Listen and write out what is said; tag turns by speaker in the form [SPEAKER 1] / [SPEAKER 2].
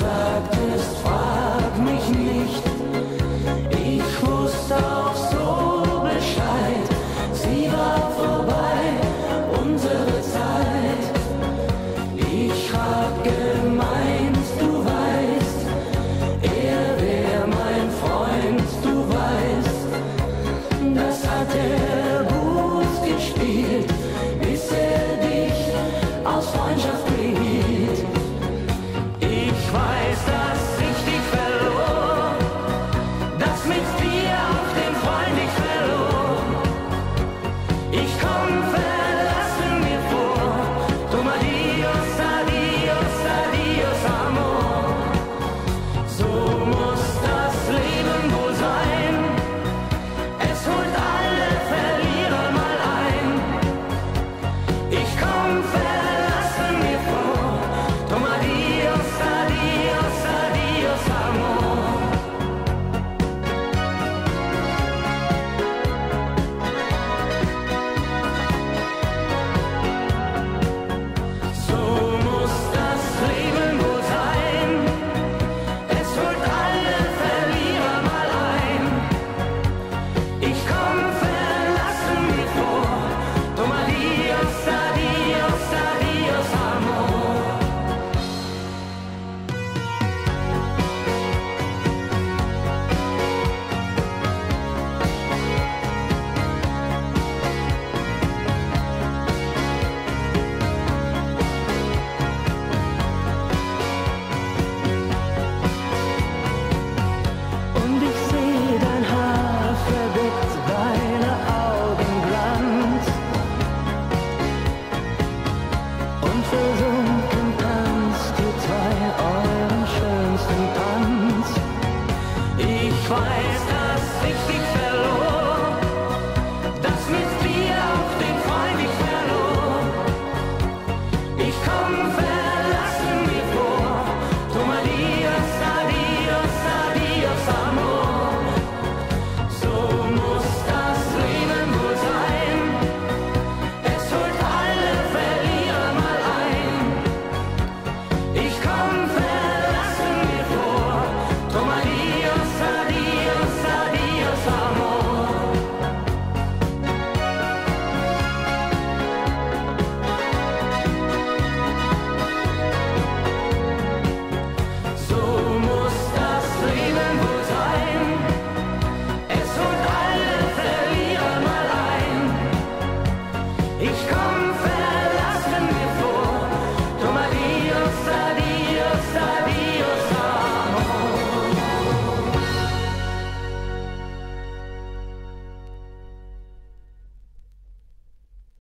[SPEAKER 1] darkest Ich komme. wine.